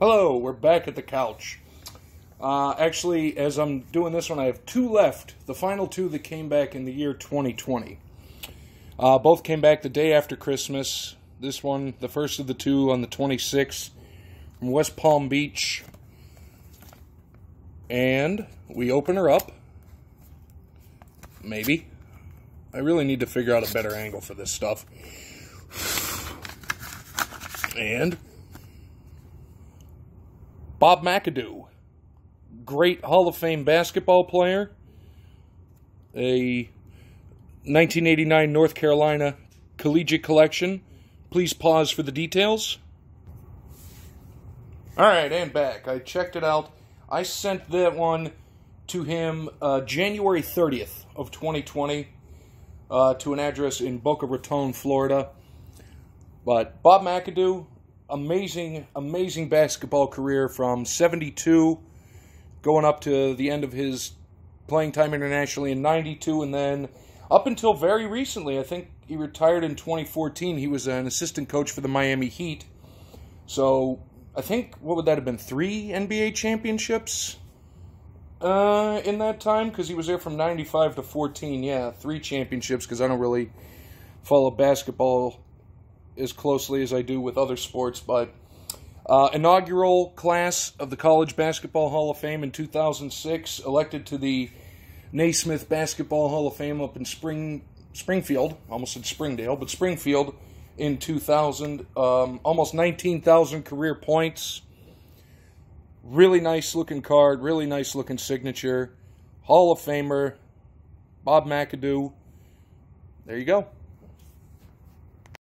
Hello, we're back at the couch. Uh, actually, as I'm doing this one, I have two left. The final two that came back in the year 2020. Uh, both came back the day after Christmas. This one, the first of the two, on the 26th from West Palm Beach. And we open her up. Maybe. I really need to figure out a better angle for this stuff. And Bob McAdoo, great Hall of Fame basketball player, a 1989 North Carolina collegiate collection. Please pause for the details. All right, and back. I checked it out. I sent that one to him uh, January 30th of 2020 uh, to an address in Boca Raton, Florida. But Bob McAdoo, amazing, amazing basketball career from 72 going up to the end of his playing time internationally in 92 and then up until very recently i think he retired in 2014 he was an assistant coach for the miami heat. So i think what would that have been three nba championships uh, in that time? Because he was there from 95 to 14 yeah three championships because i don't really follow basketball as closely as I do with other sports, but uh, inaugural class of the College Basketball Hall of Fame in 2006, elected to the Naismith Basketball Hall of Fame up in Spring Springfield, almost in Springdale, but Springfield in 2000. Um, almost 19,000 career points. Really nice looking card, really nice looking signature. Hall of Famer, Bob McAdoo. There you go.